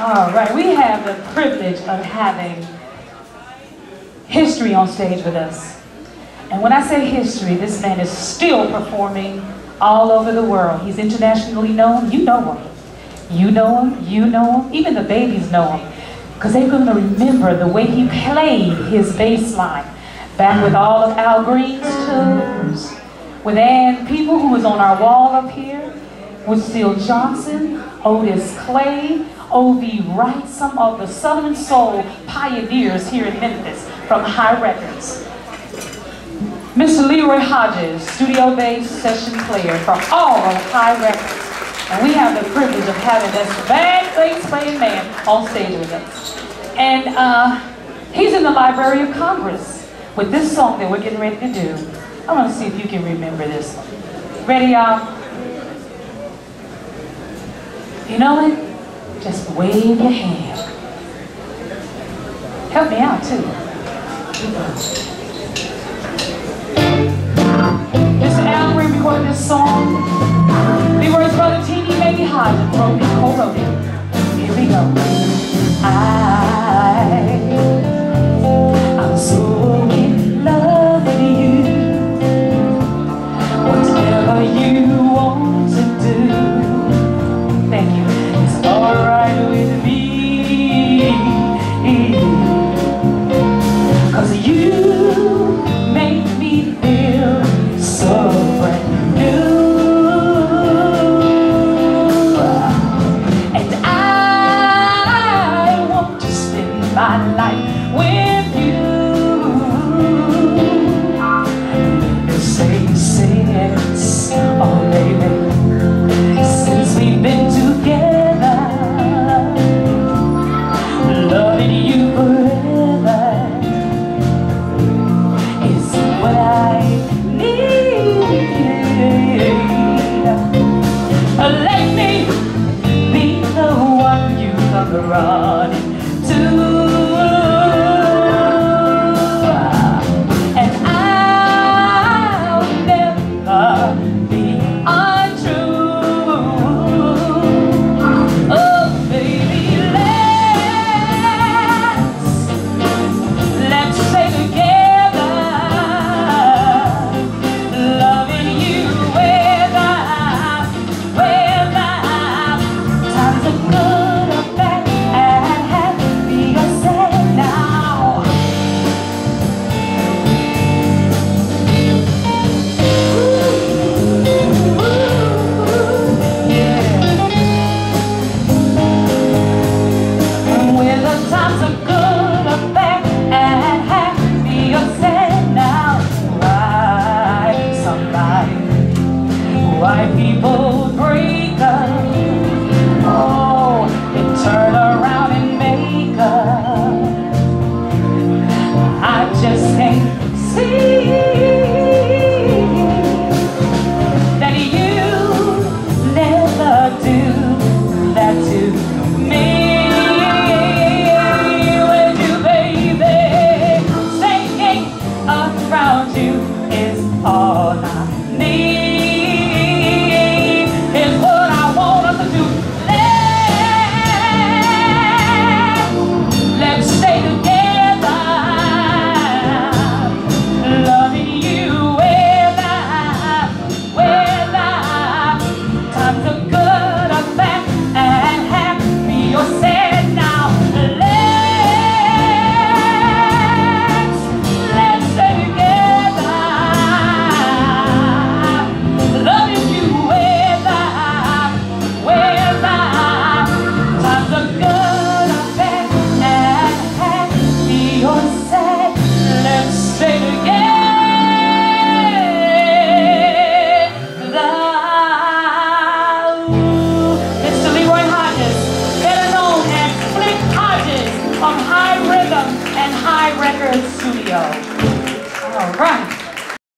All right, we have the privilege of having history on stage with us. And when I say history, this man is still performing all over the world. He's internationally known. You know him. You know him. You know him. Even the babies know him. Because they're going to remember the way he played his bass line. Back with all of Al Green's tunes. With Ann Peebles, who was on our wall up here. With Syl Johnson, Otis Clay, O.V. Wright, some of the Southern Soul pioneers here in Memphis from Hi Records. Mr. Leroy Hodges, studio bass session player from all of Hi Records. And we have the privilege of having this bad bass playing man on stage with us. And uh, he's in the Library of Congress with this song that we're getting ready to do. I want to see if you can remember this. Ready, y'all? You know it? Just wave your hand. Help me out too. Why people